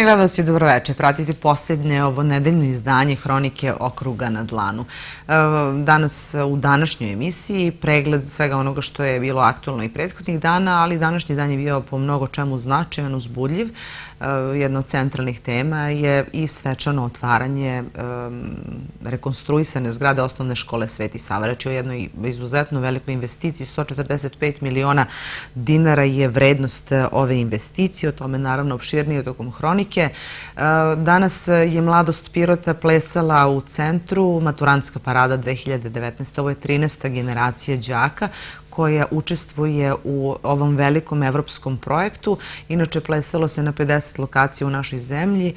Poštovani gledalci, dobroveče. Pratite posljednje ovo nedeljno izdanje Hronike okruga na dlanu. E, danas u današnjoj emisiji pregled svega onoga što je bilo aktualno i prethodnih dana, ali današnji dan je bio po mnogo čemu značajan, uzbudljiv. Eh, jedna od centralnih tema je i svečano otvaranje rekonstruisane zgrade osnovne škole Sveti Sava. O jednoj izuzetno velikoj investiciji, 145 miliona dinara je vrednost eh, ove investicije, o tome naravno opširnije tokom hronike. Eh, danas je mladost Pirota plesala u centru, maturantska parada 2019. Ovo je 13. generacija đaka koja učestvuje u ovom velikom evropskom projektu. Inače, plesalo se na 50 lokacija u našoj zemlji.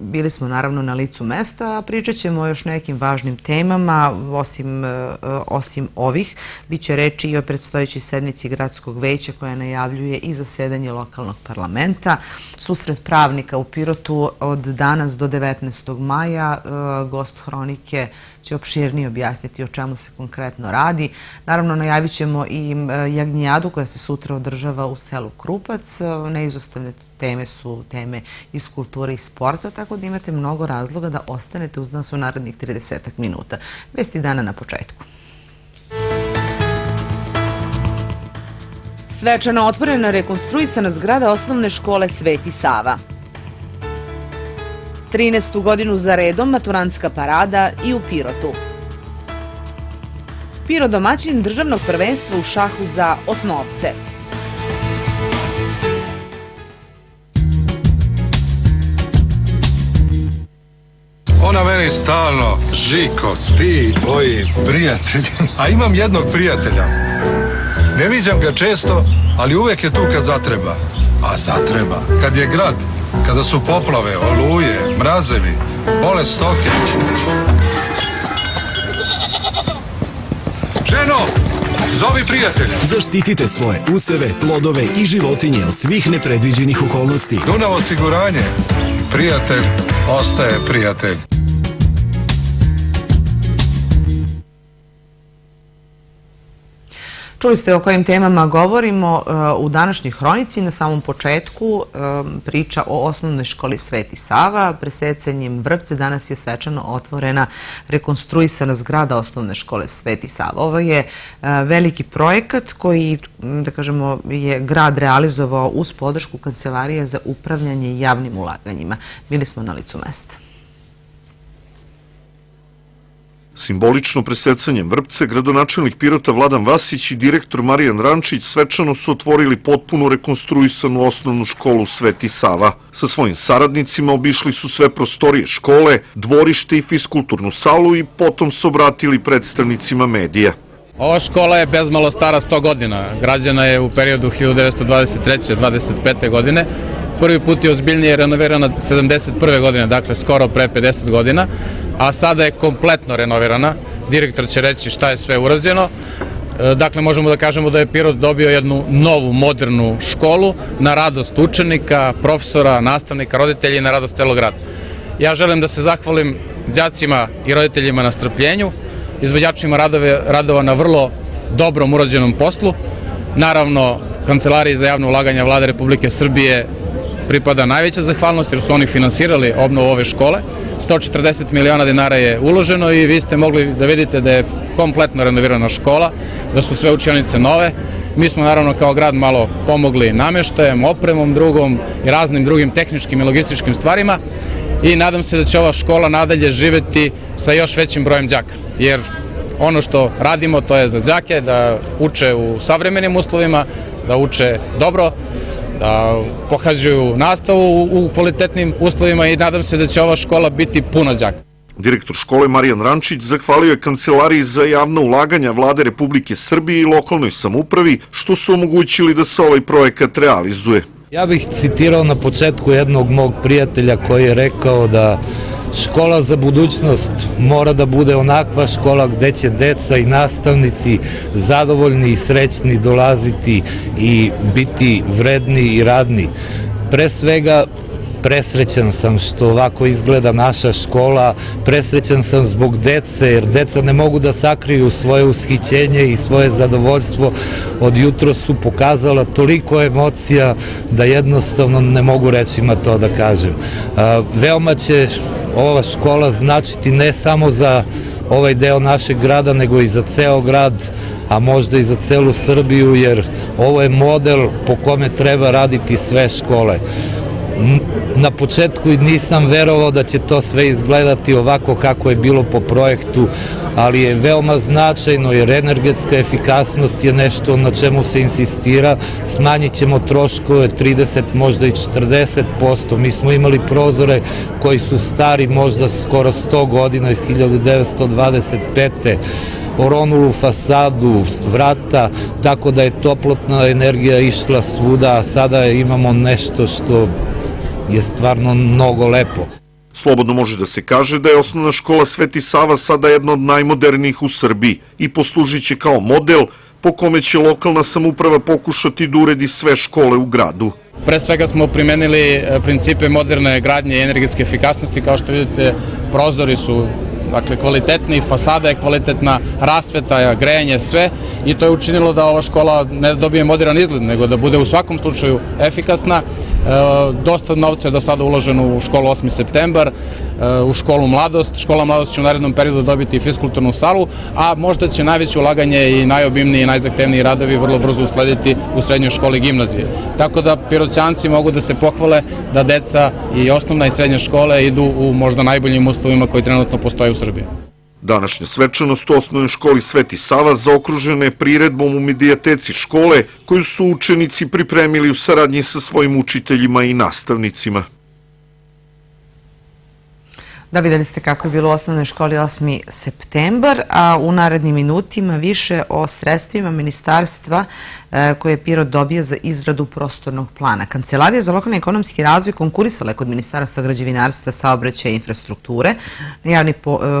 Bili smo naravno na licu mesta, a pričat ćemo o još nekim važnim temama, osim, e, osim ovih. Biće reči i o predstojećoj sednici gradskog veća koja najavljuje i zasedanje lokalnog parlamenta. Susret pravnika u Pirotu od danas do 19. maja. E, gost Hronike će opširnije objasniti o čemu se konkretno radi. Naravno, najavit ćemo i jagnjadu koja se sutra održava u selu Krupac. Neizostavne teme su teme iz kulture i sporta, tako da imate mnogo razloga da ostanete uz nas u narednih 30 minuta. Vesti dana na početku. Svečano otvorena rekonstruisana zgrada osnovne škole Sveti Sava. 13. godinu za redom maturantska parada i u Pirotu. Piro domaćin državnog prvenstva u šahu za osnovce. Ona meni stalno, Žiko, ti, tvoji prijatelji. A imam jednog prijatelja. Ne viđam ga često, ali uvek je tu kad zatreba. A zatreba. Kad je grad, kada su poplave, oluje, mrazevi, bole stoke. Ženo, zovi prijatelja. Zaštitite svoje useve, plodove i životinje od svih nepredviđenih okolnosti. Dunav osiguranje. Prijatelj ostaje prijatelj. Čuli ste o kojim temama govorimo uh, u današnjoj hronici. Na samom početku um, priča o osnovnoj školi Sveti Sava. Presecanjem Vrpce danas je svečano otvorena rekonstruisana zgrada osnovne škole Sveti Sava. Ovo je uh, veliki projekat koji, da kažemo, je grad realizovao uz podršku Kancelarije za upravljanje javnim ulaganjima. Bili smo na licu mesta. Simbolično presecanjem Vrpce, gradonačelnik Pirota Vladan Vasić i direktor Marijan Rančić svečano su otvorili potpuno rekonstruisanu osnovnu školu Sveti Sava. Sa svojim saradnicima obišli su sve prostorije škole, dvorište i fiskulturnu salu i potom su obratili predstavnicima medija. Ova škola je bezmalo stara 100 godina. Građana je u periodu 1923. 25. godine. Prvi put je ozbiljnije renovirana 71. godine, dakle skoro pre 50 godina a sada je kompletno renovirana. Direktor će reći šta je sve urađeno. E, dakle, možemo da kažemo da je Pirot dobio jednu novu, modernu školu na radost učenika, profesora, nastavnika, roditelja i na radost celog grada. Ja želim da se zahvalim djacima i roditeljima na strpljenju, izvođačima radova na vrlo dobrom urađenom poslu. Naravno, Kancelariji za javno ulaganje vlade Republike Srbije pripada najveća zahvalnost jer su oni finansirali obnovu ove škole. 140 miliona dinara je uloženo i vi ste mogli da vidite da je kompletno renovirana škola, da su sve učionice nove. Mi smo naravno kao grad malo pomogli nameštajem, opremom drugom i raznim drugim tehničkim i logističkim stvarima i nadam se da će ova škola nadalje živeti sa još većim brojem đaka, jer ono što radimo to je za đake, da uče u savremenim uslovima, da uče dobro, da pohađuju nastavu u kvalitetnim uslovima i nadam se da će ova škola biti puno đaka. Direktor škole Marijan Rančić zahvalio je Kancelariji za javno ulaganja vlade Republike Srbije i lokalnoj samupravi što su omogućili da se ovaj projekat realizuje. Ja bih citirao na početku jednog mog prijatelja koji je rekao da škola za budućnost mora da bude onakva škola gde će deca i nastavnici zadovoljni i srećni dolaziti i biti vredni i radni. Pre svega presrećan sam što ovako izgleda naša škola, presrećan sam zbog dece, jer deca ne mogu da sakriju svoje ushićenje i svoje zadovoljstvo. Od jutro su pokazala toliko emocija da jednostavno ne mogu rečima to da kažem. Veoma će ova škola značiti ne samo za ovaj deo našeg grada, nego i za ceo grad, a možda i za celu Srbiju, jer ovo je model po kome treba raditi sve škole. Na početku nisam verovao da će to sve izgledati ovako kako je bilo po projektu, ali je veoma značajno jer energetska efikasnost je nešto na čemu se insistira. Smanjit ćemo troškove 30, možda i 40%. Mi smo imali prozore koji su stari možda skoro 100 godina iz 1925 oronulu fasadu, vrata, tako da je toplotna energija išla svuda, a sada imamo nešto što je stvarno mnogo lepo. Slobodno može da se kaže da je osnovna škola Sveti Sava sada jedna od najmodernijih u Srbiji i poslužit će kao model po kome će lokalna samuprava pokušati da uredi sve škole u gradu. Pre svega smo primenili e, principe moderne gradnje i energetske efikasnosti. Kao što vidite, prozori su dakle kvalitetni, fasada je kvalitetna, rasveta, grejanje, sve i to je učinilo da ova škola ne dobije modern izgled, nego da bude u svakom slučaju efikasna. E, dosta novca je do sada uloženo u školu 8. septembar, e, u školu Mladost. Škola Mladost će u narednom periodu dobiti i fiskulturnu salu, a možda će najveće ulaganje i najobimniji i najzahtevniji radovi vrlo brzo uslediti u srednjoj školi gimnazije. Tako da pirocijanci mogu da se pohvale da deca i osnovna i srednja škole idu u možda najboljim uslovima koji trenutno postoje u Srbiji. Današnja svečanost u osnovnoj školi Sveti Sava zaokružena je priredbom u medijateci škole koju su učenici pripremili u saradnji sa svojim učiteljima i nastavnicima. Da videli ste kako je bilo u osnovnoj školi 8. septembar, a u narednim minutima više o sredstvima ministarstva koje je Pirot dobija za izradu prostornog plana. Kancelarija za lokalni ekonomski razvoj konkurisala je kod Ministarstva građevinarstva, saobraćaja i infrastrukture na javni e,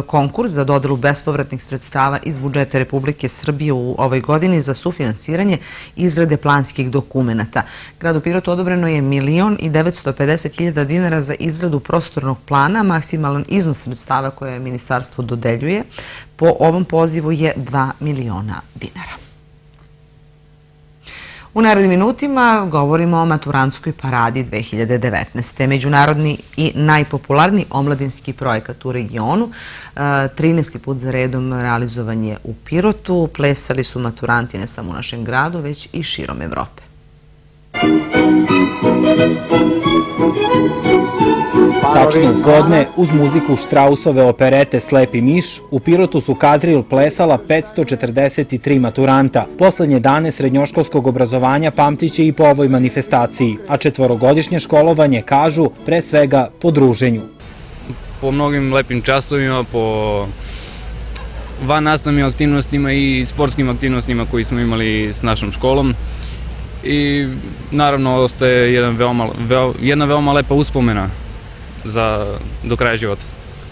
konkurs za dodelu bespovratnih sredstava iz budžeta Republike Srbije u ovoj godini za sufinansiranje izrade planskih dokumenta. Gradu Pirotu odobreno je milion i 950 hiljada dinara za izradu prostornog plana, maksimalan iznos sredstava koje ministarstvo dodeljuje po ovom pozivu je 2 miliona dinara. U narednim minutima govorimo o Maturanskoj paradi 2019. Međunarodni i najpopularniji omladinski projekat u regionu. 13. put za redom realizovan je u Pirotu. Plesali su maturanti ne samo u našem gradu, već i širom Evrope. Tačno u podne, uz muziku Štrausove operete Slepi miš, u Pirotu su kadril plesala 543 maturanta. Poslednje dane srednjoškolskog obrazovanja pamtiće i po ovoj manifestaciji, a četvorogodišnje školovanje kažu pre svega po druženju. Po mnogim lepim časovima, po van nastavnim aktivnostima i sportskim aktivnostima koji smo imali s našom školom i naravno ostaje jedan veoma, veo, jedna veoma lepa uspomena za do kraja života.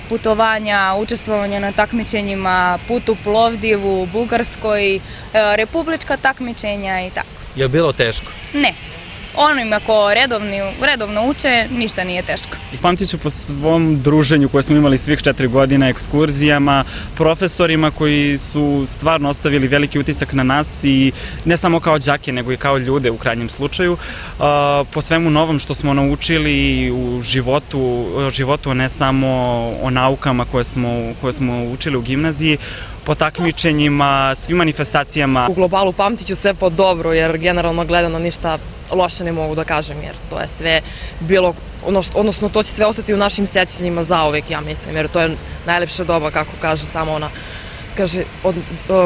Putovanja, učestvovanje na takmičenjima, put u Plovdivu, Bugarskoj, e, republička takmičenja i tako. Je bilo teško? Ne, onima ko redovni, redovno uče, ništa nije teško. Pamtit ću po svom druženju koje smo imali svih četiri godina, ekskurzijama, profesorima koji su stvarno ostavili veliki utisak na nas i ne samo kao džake, nego i kao ljude u krajnjem slučaju. Po svemu novom što smo naučili u životu, životu ne samo o naukama koje smo, koje smo učili u gimnaziji, po takmičenjima, svim manifestacijama. U globalu pamtiću sve po dobro, jer generalno gledano ništa loše ne mogu da kažem, jer to je sve bilo, odnosno to će sve ostati u našim sećanjima zaovek, ja mislim, jer to je najlepša doba, kako kaže samo ona, kaže, od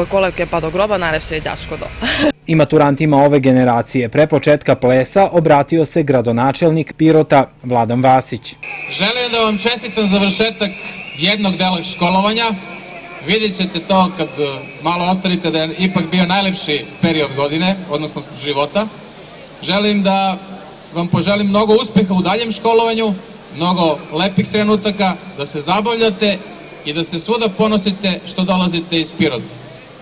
kolevke pa do groba najlepše je djačko doba. I maturantima ove generacije pre početka plesa obratio se gradonačelnik Pirota Vladan Vasić. Želim da vam čestitam završetak jednog dela školovanja, Vidjet ćete to kad e, malo ostavite da je ipak bio najlepši period godine, odnosno života. Želim da vam poželim mnogo uspeha u daljem školovanju, mnogo lepih trenutaka, da se zabavljate i da se svuda ponosite što dolazite iz Pirota.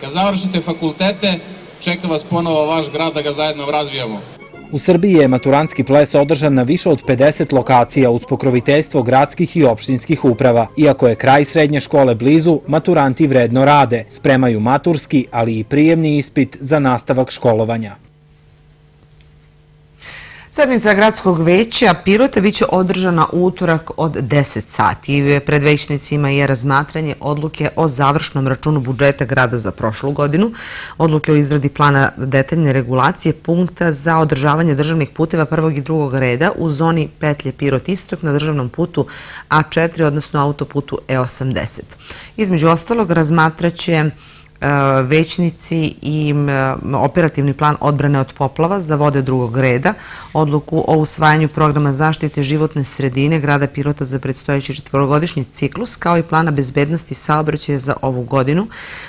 Kad završite fakultete, čeka vas ponovo vaš grad da ga zajedno razvijamo. U Srbiji je maturantski ples održan na više od 50 lokacija uz pokroviteljstvo gradskih i opštinskih uprava. Iako je kraj srednje škole blizu, maturanti vredno rade, spremaju maturski, ali i prijemni ispit za nastavak školovanja. Sednica gradskog veća Pirota biće održana utorak od 10 sati. Pred većnicima je razmatranje odluke o završnom računu budžeta grada za prošlu godinu, odluke o izradi plana detaljne regulacije punkta za održavanje državnih puteva prvog i drugog reda u zoni petlje Pirot Istok na državnom putu A4, odnosno autoputu E80. Između ostalog razmatraće većnici i operativni plan odbrane od poplava za vode drugog reda, odluku o usvajanju programa zaštite životne sredine grada Pirota za predstojeći četvorogodišnji ciklus, kao i plana bezbednosti saobraćaja za ovu godinu.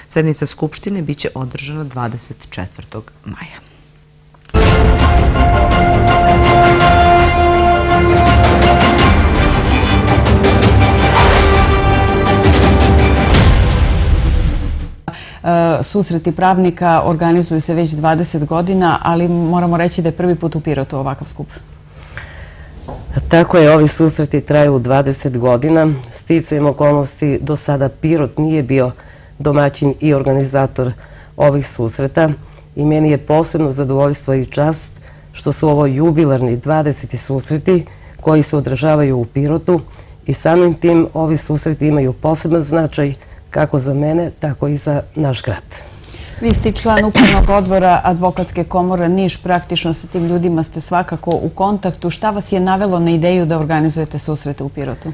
Sednica Skupštine biće održana 24. maja. Susreti pravnika organizuju se već 20 godina, ali moramo reći da je prvi put u Pirotu ovakav skup. Tako je, ovi susreti traju 20 godina. Sticajem okolnosti do sada Pirot nije bio domaćin i organizator ovih susreta i meni je posebno zadovoljstvo i čast što su ovo jubilarni 20. susreti koji se održavaju u Pirotu i samim tim ovi susreti imaju poseban značaj kako za mene, tako i za naš grad. Vi ste član upravnog odvora Advokatske komore Niš, praktično sa tim ljudima ste svakako u kontaktu. Šta vas je navelo na ideju da organizujete susrete u Pirotu?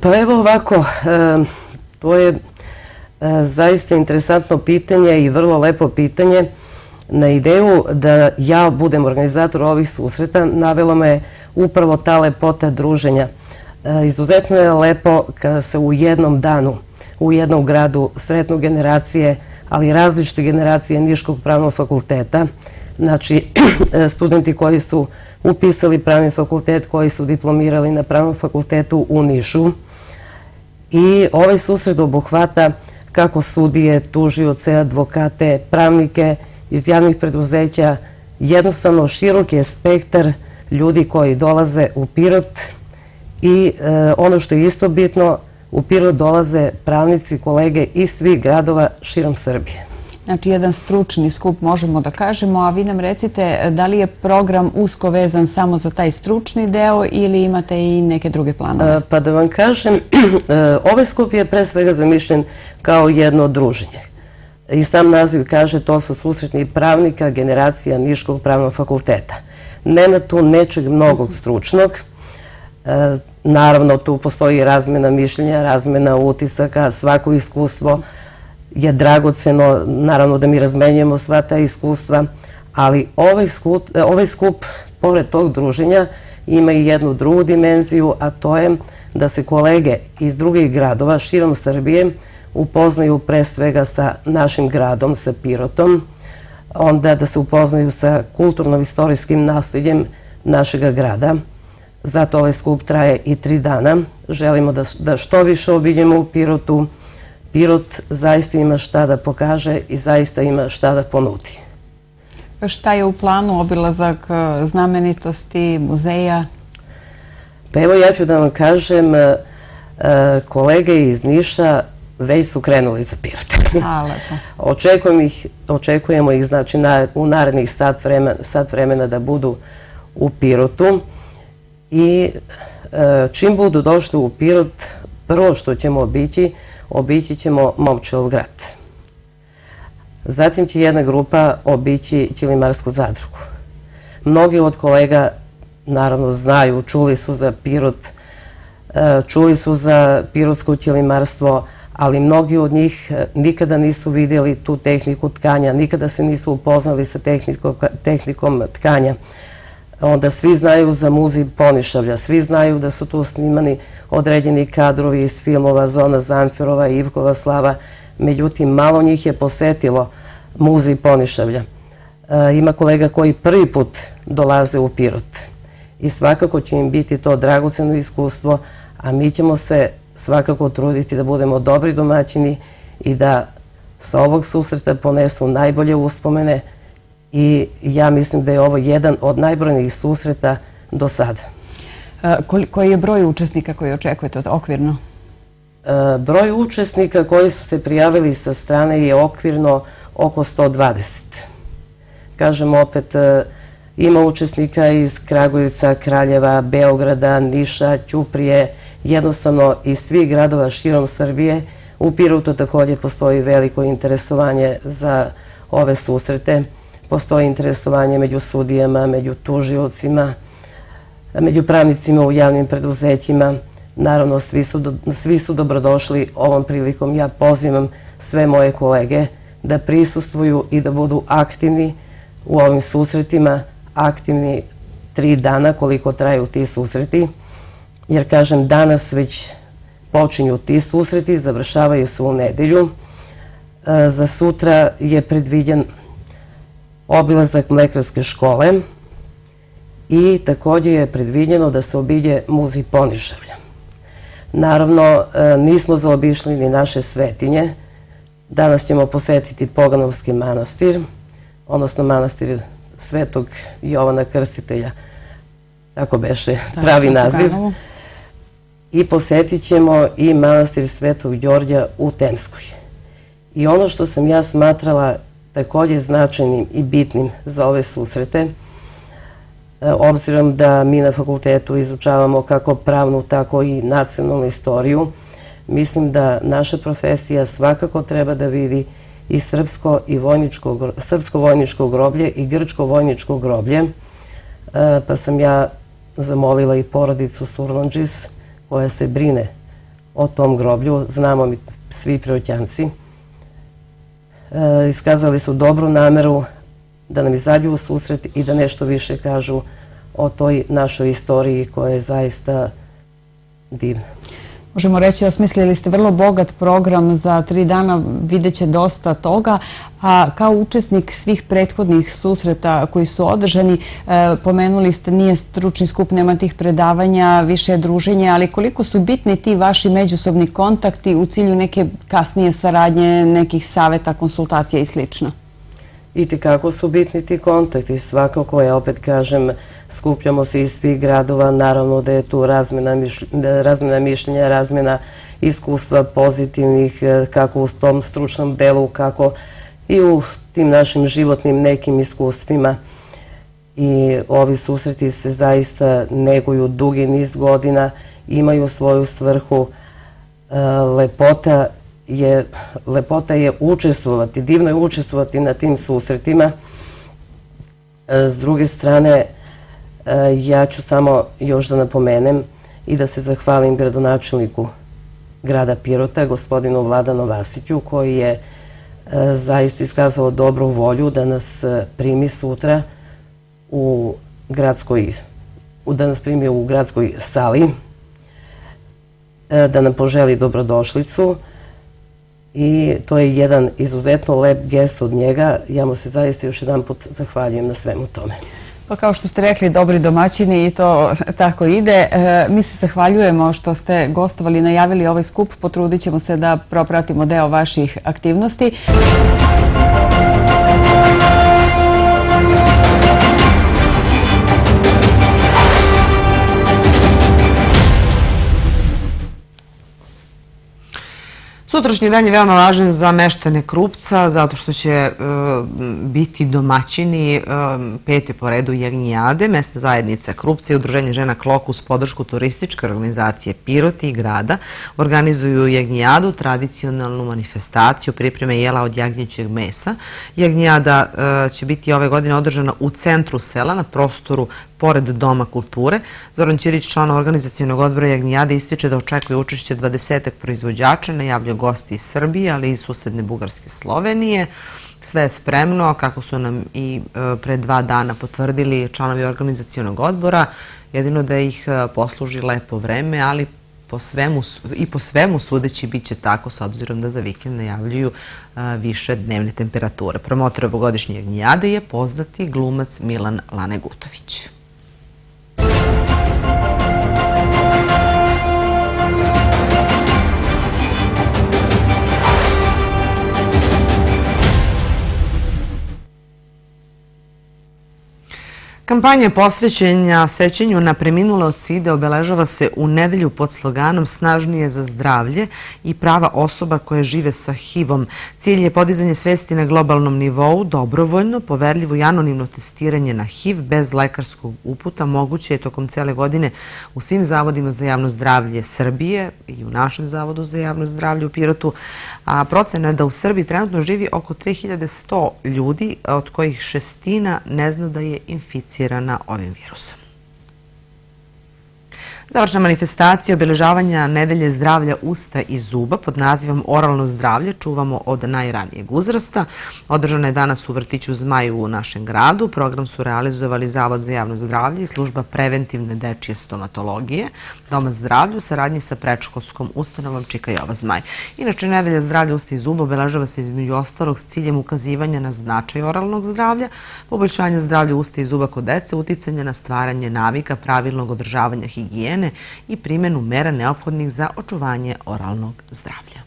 Pa evo ovako, to je zaista interesantno pitanje i vrlo lepo pitanje. Na ideju da ja budem organizator ovih susreta navelo me upravo ta lepota druženja. Izuzetno je lepo kada se u jednom danu u jednom gradu sretnu generacije, ali različite generacije Niškog pravnog fakulteta. Znači, studenti koji su upisali pravni fakultet, koji su diplomirali na pravnom fakultetu u Nišu. I ovaj susred obuhvata kako sudije, tužioce, advokate, pravnike iz javnih preduzeća, jednostavno širok je spektar ljudi koji dolaze u Pirot i e, ono što je isto bitno, u Pirot dolaze pravnici, kolege iz svih gradova širom Srbije. Znači, jedan stručni skup možemo da kažemo, a vi nam recite da li je program usko vezan samo za taj stručni deo ili imate i neke druge planove? Pa da vam kažem, ovaj skup je pre svega zamišljen kao jedno druženje. I sam naziv kaže to sa susretnih pravnika generacija Niškog pravnog fakulteta. Nema tu nečeg mnogog stručnog, Naravno, tu postoji razmena mišljenja, razmena utisaka, svako iskustvo je dragoceno, naravno da mi razmenjujemo sva ta iskustva, ali ovaj, ovaj skup, pored tog druženja, ima i jednu drugu dimenziju, a to je da se kolege iz drugih gradova širom Srbije upoznaju pre svega sa našim gradom, sa Pirotom, onda da se upoznaju sa kulturno-istorijskim nasljedjem našega grada, Zato ovaj skup traje i tri dana. Želimo da, da što više obiljemo u Pirotu. Pirot zaista ima šta da pokaže i zaista ima šta da ponudi. Šta je u planu obilazak e, znamenitosti muzeja? Pa evo ja ću da vam kažem, e, e, kolege iz Niša već su krenuli za Pirot. Očekujem ih, očekujemo ih znači, u narednih sat vremena, sat vremena da budu u Pirotu i e, čim budu došli u Pirot, prvo što ćemo obići, obići ćemo Momčelov grad. Zatim će jedna grupa obići Ćilimarsku zadrugu. Mnogi od kolega naravno znaju, čuli su za Pirot, e, čuli su za pirotsko ćilimarstvo, ali mnogi od njih e, nikada nisu vidjeli tu tehniku tkanja, nikada se nisu upoznali sa tehnikom tkanja onda svi znaju za muzej Ponišavlja, svi znaju da su tu snimani određeni kadrovi iz filmova Zona Zanfirova i Ivkova Slava, međutim malo njih je posetilo muzej Ponišavlja. E, ima kolega koji prvi put dolaze u Pirot i svakako će im biti to dragoceno iskustvo, a mi ćemo se svakako truditi da budemo dobri domaćini i da sa ovog susreta ponesu najbolje uspomene i ja mislim da je ovo jedan od najbrojnijih susreta do sada. E, koji je broj učesnika koji očekujete od okvirno? E, broj učesnika koji su se prijavili sa strane je okvirno oko 120. Kažem opet, e, ima učesnika iz Kragujevca, Kraljeva, Beograda, Niša, Ćuprije, jednostavno iz svih gradova širom Srbije. U Pirutu takođe postoji veliko interesovanje za ove susrete. Postoji interesovanje među sudijama, među tužilcima, među pravnicima u javnim preduzećima. Naravno, svi su, svi su dobrodošli ovom prilikom. Ja pozivam sve moje kolege da prisustvuju i da budu aktivni u ovim susretima, aktivni tri dana koliko traju ti susreti, jer kažem danas već počinju ti susreti, završavaju se u nedelju. E, za sutra je predviđen obilazak mlekarske škole i takođe je predviđeno da se obiđe muzej Ponižavlja. Naravno, e, nismo zaobišli ni naše svetinje. Danas ćemo posetiti Poganovski manastir, odnosno manastir Svetog Jovana Krstitelja, tako beše pravi naziv. I posetit ćemo i manastir Svetog Đorđa u Temskoj. I ono što sam ja smatrala takođe značajnim i bitnim za ove susrete, e, obzirom da mi na fakultetu izučavamo kako pravnu, tako i nacionalnu istoriju, mislim da naša profesija svakako treba da vidi i srpsko, i vojničko, vojničko groblje i grčko vojničko groblje, e, pa sam ja zamolila i porodicu Surlonđis koja se brine o tom groblju, znamo mi svi priotjanci, e, iskazali su dobru nameru da nam izađu u susret i da nešto više kažu o toj našoj istoriji koja je zaista divna. Možemo reći, osmislili ste vrlo bogat program za tri dana, vidjet će dosta toga, a kao učesnik svih prethodnih susreta koji su održani, e, pomenuli ste nije stručni skup, nema tih predavanja, više je druženje, ali koliko su bitni ti vaši međusobni kontakti u cilju neke kasnije saradnje, nekih saveta, konsultacija i slično? I kako su bitni ti kontakti, svakako ja opet kažem, skupljamo se iz svih gradova, naravno da je tu razmena, razmena mišljenja, razmena iskustva pozitivnih, e, kako u tom stručnom delu, kako i u tim našim životnim nekim iskustvima. I ovi susreti se zaista neguju dugi niz godina, imaju svoju svrhu. E, lepota je, lepota je učestvovati, divno je učestvovati na tim susretima. E, s druge strane, ja ću samo još da napomenem i da se zahvalim gradonačelniku grada Pirota, gospodinu Vladanu Vasiću, koji je e, zaista iskazao dobru volju da nas e, primi sutra u gradskoj, da nas primi u gradskoj sali, da nam poželi dobrodošlicu i to je jedan izuzetno lep gest od njega. Ja mu se zaista još jedan put zahvaljujem na svemu tome. Pa kao što ste rekli, dobri domaćini i to tako ide. E, mi se zahvaljujemo što ste gostovali i najavili ovaj skup. Potrudit ćemo se da propratimo deo vaših aktivnosti. Sutrašnji dan je veoma važan za meštane Krupca, zato što će e, biti domaćini e, pete po redu Jagnjade, mesta zajednica Krupca i Udruženje žena Klok uz podršku turističke organizacije Piroti i grada organizuju Jagnjadu, tradicionalnu manifestaciju pripreme jela od jagnjećeg mesa. Jagnjada e, će biti ove godine održana u centru sela na prostoru pored Doma kulture. Zoran Ćirić, član organizacijonog odbora Jagnijade, ističe da očekuje učešće 20 proizvođača, najavljaju gosti iz Srbije, ali i susedne Bugarske Slovenije. Sve je spremno, kako su nam i e, pre dva dana potvrdili članovi organizacijonog odbora, jedino da ih e, posluži lepo vreme, ali po svemu, i po svemu sudeći bit će tako s obzirom da za vikend najavljuju e, više dnevne temperature. Promotor ovogodišnje Jagnijade je poznati glumac Milan Lanegutović. Kampanja posvećenja sećenju na preminule od SIDE obeležava se u nedelju pod sloganom Snažnije za zdravlje i prava osoba koje žive sa HIV-om. Cilj je podizanje svesti na globalnom nivou, dobrovoljno, poverljivo i anonimno testiranje na HIV bez lekarskog uputa. Moguće je tokom cele godine u svim zavodima za javno zdravlje Srbije i u našem zavodu za javno zdravlje u Pirotu. Procena je da u Srbiji trenutno živi oko 3100 ljudi, od kojih šestina ne zna da je inficirana inficirana ovim virusom. Završna manifestacija obeležavanja nedelje zdravlja usta i zuba pod nazivom Oralno zdravlje čuvamo od najranijeg uzrasta. Održana je danas u vrtiću Zmaju u našem gradu. Program su realizovali Zavod za javno zdravlje i služba preventivne dečije stomatologije, Doma zdravlja u saradnji sa prečkolskom ustanovom Čika Jova Zmaj. Inače, nedelja zdravlja usta i zuba obeležava se između ostalog s ciljem ukazivanja na značaj oralnog zdravlja, poboljšanja zdravlja usta i zuba kod dece, uticanja na stvaranje navika, pravilnog održavanja higijene, higijene i primjenu mera neophodnih za očuvanje oralnog zdravlja.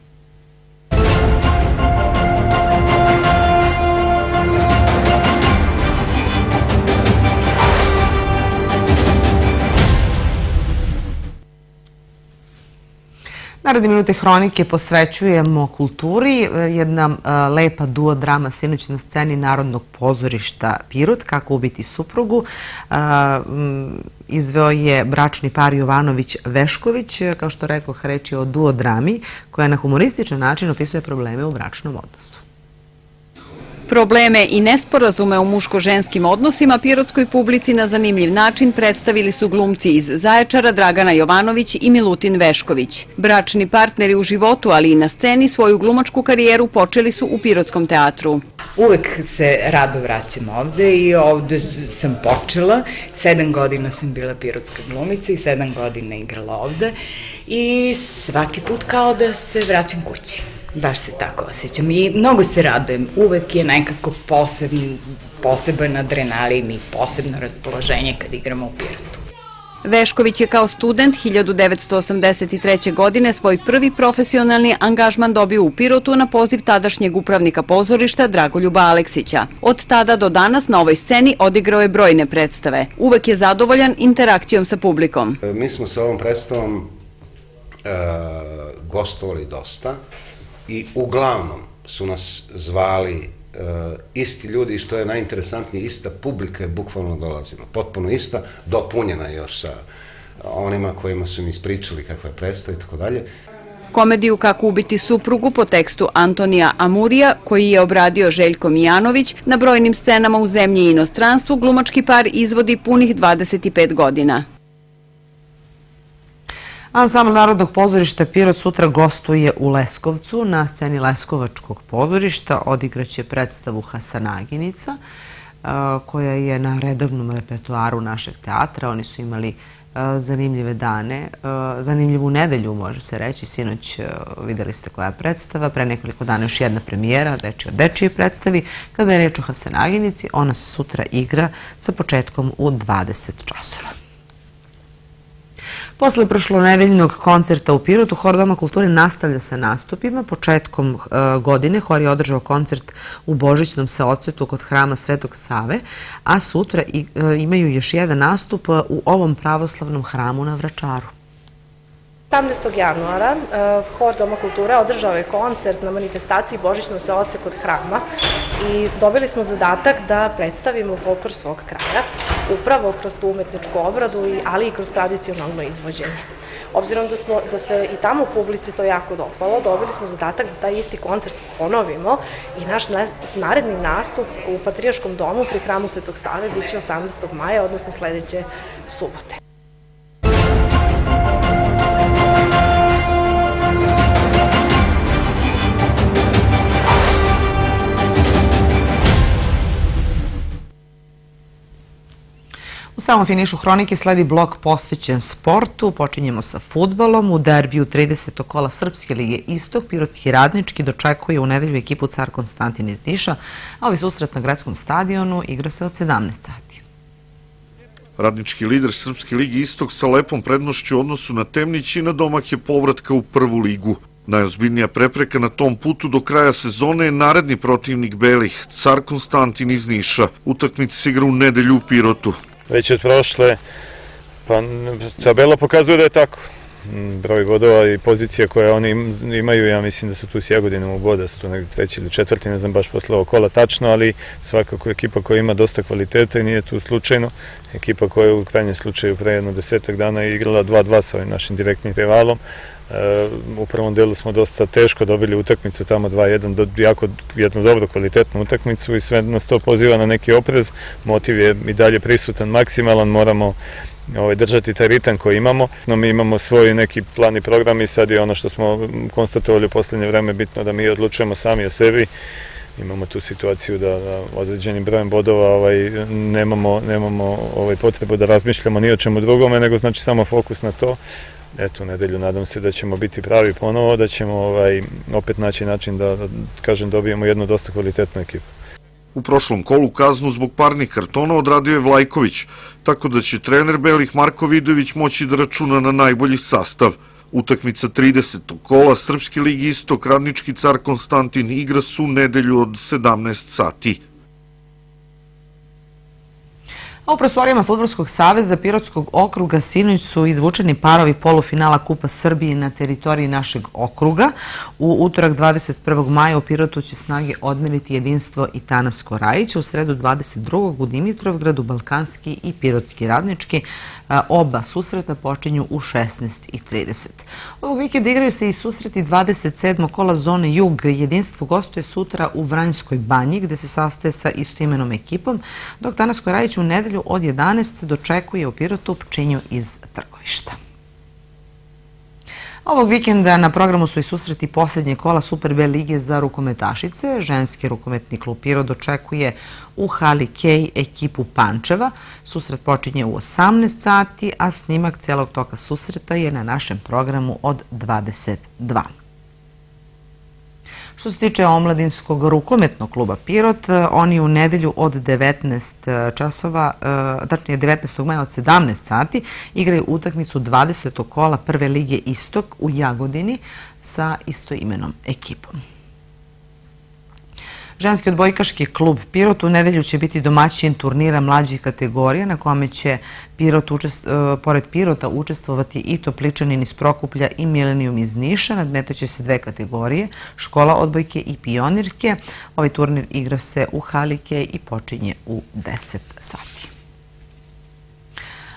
Naredne minute hronike posvećujemo kulturi. Jedna lepa duo drama sinoć na sceni Narodnog pozorišta Pirot, kako ubiti suprugu. Izveo je bračni par Jovanović-Vešković, kao što rekao, reč je o duo drami, koja na humorističan način opisuje probleme u bračnom odnosu. Probleme i nesporazume u muško-ženskim odnosima pirotskoj publici na zanimljiv način predstavili su glumci iz Zaječara Dragana Jovanović i Milutin Vešković. Bračni partneri u životu, ali i na sceni, svoju glumačku karijeru počeli su u Pirotskom teatru. Uvek se rado vraćam ovde i ovde sam počela. Sedam godina sam bila pirotska glumica i sedam godina igrala ovde i svaki put kao da se vraćam kući. Baš se tako osjećam i mnogo se radujem. Uvek je nekako posebn, poseban adrenalin i posebno raspoloženje kad igramo u Pirotu. Vešković je kao student 1983. godine svoj prvi profesionalni angažman dobio u Pirotu na poziv tadašnjeg upravnika pozorišta Dragoljuba Aleksića. Od tada do danas na ovoj sceni odigrao je brojne predstave. Uvek je zadovoljan interakcijom sa publikom. Mi smo sa ovom predstavom e, gostovali dosta i uglavnom su nas zvali uh, isti ljudi i što je najinteresantnije, ista publika je bukvalno dolazila, potpuno ista, dopunjena još sa onima kojima su mi ispričali kakva je predstava i tako dalje. Komediju Kako ubiti suprugu po tekstu Antonija Amurija, koji je obradio Željko Mijanović, na brojnim scenama u zemlji i inostranstvu glumački par izvodi punih 25 godina. Ansambl Narodnog pozorišta Pirot sutra gostuje u Leskovcu na sceni Leskovačkog pozorišta. Odigraće predstavu Hasanaginica koja je na redovnom repertuaru našeg teatra. Oni su imali zanimljive dane, zanimljivu nedelju, može se reći. Sinoć videli ste koja je predstava, pre nekoliko dana još jedna premijera, reč je o dečije predstavi. Kada je reč o Hasanaginici, ona se sutra igra sa početkom u 20 časova. Posle prošlonedeljnog koncerta u Pirotu, Hor Doma kulture nastavlja sa nastupima. Početkom e, godine Hor je održao koncert u Božićnom saocetu kod hrama Svetog Save, a sutra e, imaju još jedan nastup u ovom pravoslavnom hramu na Vračaru. 18. januara eh, Hor Doma kulture održao je koncert na manifestaciji Božićno se oce kod hrama i dobili smo zadatak da predstavimo folklor svog kraja, upravo kroz tu umetničku obradu, ali i kroz tradicionalno izvođenje. Obzirom da, smo, da se i tamo publici to jako dopalo, dobili smo zadatak da taj isti koncert ponovimo i naš naredni nastup u Patrijaškom domu pri hramu Svetog Save biće 18. maja, odnosno sledeće subote. Samom finišu hronike sledi blok posvećen sportu. Počinjemo sa futbalom. U derbiju 30. kola Srpske lige Istok, Pirotski radnički dočekuje u nedelju ekipu Car Konstantin iz Niša, a ovaj susret na gradskom stadionu igra se od 17 sati. Radnički lider Srpske ligi Istok sa lepom prednošću odnosu na Temnić i na domak je povratka u prvu ligu. Najozbiljnija prepreka na tom putu do kraja sezone je naredni protivnik Belih, Car Konstantin iz Niša. Utakmica se igra u nedelju u Pirotu. Već od prošle, pa tabela pokazuje da je tako. Mm, broj bodova i pozicija koje oni imaju, ja mislim da su tu s Jagodinom u boda, su tu negdje treći ili četvrti, ne znam baš posle ovog kola tačno, ali svakako ekipa koja ima dosta kvaliteta i nije tu slučajno. Ekipa koja je u krajnjem slučaju pre jedno desetak dana igrala 2-2 sa ovim našim direktnim rivalom. U prvom delu smo dosta teško dobili utakmicu, tamo 2-1, jako jednu dobru kvalitetnu utakmicu i sve nas to poziva na neki oprez. Motiv je i dalje prisutan, maksimalan, moramo ovaj, držati taj ritam koji imamo. No, mi imamo svoj neki plan i program i sad je ono što smo konstatovali u poslednje vreme bitno da mi odlučujemo sami o sebi. Imamo tu situaciju da, da određenim brojem bodova ovaj, nemamo, nemamo ovaj, potrebu da razmišljamo ni o čemu drugome, nego znači samo fokus na to. Eto, u nedelju nadam se da ćemo biti pravi ponovo, da ćemo ovaj, opet naći način da, da kažem, dobijemo jednu dosta kvalitetnu ekipu. U prošlom kolu kaznu zbog parnih kartona odradio je Vlajković, tako da će trener Belih Marko Vidović moći da računa na najbolji sastav. Utakmica 30. kola Srpske ligi Istok Radnički car Konstantin igra su nedelju od 17 sati. A u prostorijama Futbolskog saveza Pirotskog okruga sinoć su izvučeni parovi polufinala Kupa Srbije na teritoriji našeg okruga. U utorak 21. maja u Pirotu će snage odmeriti jedinstvo i Tanas Korajić, u sredu 22. u Dimitrovgradu Balkanski i Pirotski radnički. Oba susreta počinju u 16.30. Ovog vikenda igraju se i susreti 27. kola zone Jug. Jedinstvo gostuje sutra u Vranjskoj banji gde se sastaje sa istoimenom ekipom, dok Tanas Korajić u nedelju od 11. dočekuje u Pirotu pčinju iz Trgovišta. Ovog vikenda na programu su i susreti posljednje kola Super B lige za rukometašice. Ženski rukometni klub Piro dočekuje u hali Kej ekipu Pančeva. Susret počinje u 18 sati, a snimak celog toka susreta je na našem programu od 22. Što se tiče omladinskog rukometnog kluba Pirot, e, oni u nedelju od 19 e, časova, e, tačnije 19. maja od 17 sati, igraju utakmicu 20. kola Prve lige Istok u Jagodini sa istoimenom ekipom. Ženski odbojkaški klub Pirot u nedelju će biti domaćin turnira mlađih kategorija na kome će Pirot uh, pored Pirota učestvovati i Topličanin iz Prokuplja i Milenijum iz Niša. Nadmetaće se dve kategorije, škola odbojke i pionirke. Ovaj turnir igra se u Halike i počinje u 10 sati.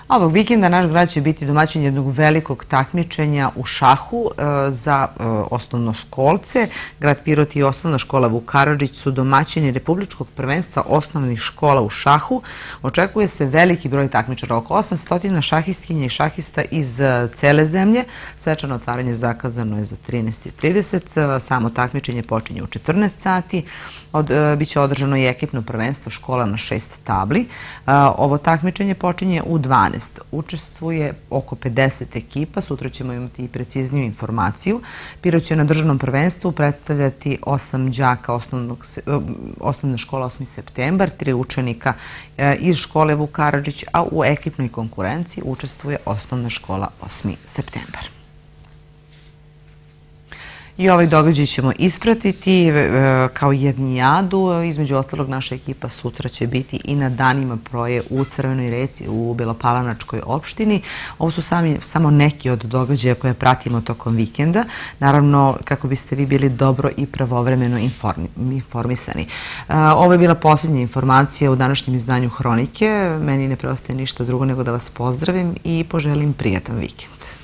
Ovog vikenda naš grad će biti domaćin jednog velikog takmičenja u šahu e, za e, osnovno školce. Grad Pirot i osnovna škola Vukaradžić su domaćini Republičkog prvenstva osnovnih škola u šahu. Očekuje se veliki broj takmičara, oko 800 šahistkinja i šahista iz e, cele zemlje. Svečano otvaranje zakazano je za 13.30. Samo takmičenje počinje u 14 sati. Od, biće održano i ekipno prvenstvo škola na šest tabli. Ovo takmičenje počinje u 12 12. Učestvuje oko 50 ekipa, sutra ćemo imati i precizniju informaciju. Piro će na državnom prvenstvu predstavljati osam džaka osnovnog, e, osnovne škole 8. septembar, tri učenika e, iz škole Vukarađić, a u ekipnoj konkurenciji učestvuje osnovna škola 8. septembar. I ovaj događaj ćemo ispratiti e, kao jednijadu. Između ostalog, naša ekipa sutra će biti i na danima proje u Crvenoj reci u Belopalanačkoj opštini. Ovo su sami, samo neki od događaja koje pratimo tokom vikenda. Naravno, kako biste vi bili dobro i pravovremeno informisani. E, ovo je bila posljednja informacija u današnjem izdanju Hronike. Meni ne preostaje ništa drugo nego da vas pozdravim i poželim prijatan vikend.